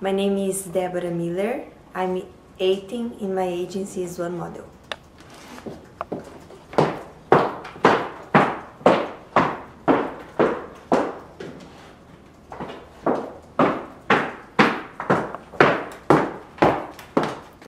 My name is Deborah Miller. I'm 18 and my agency is One Model.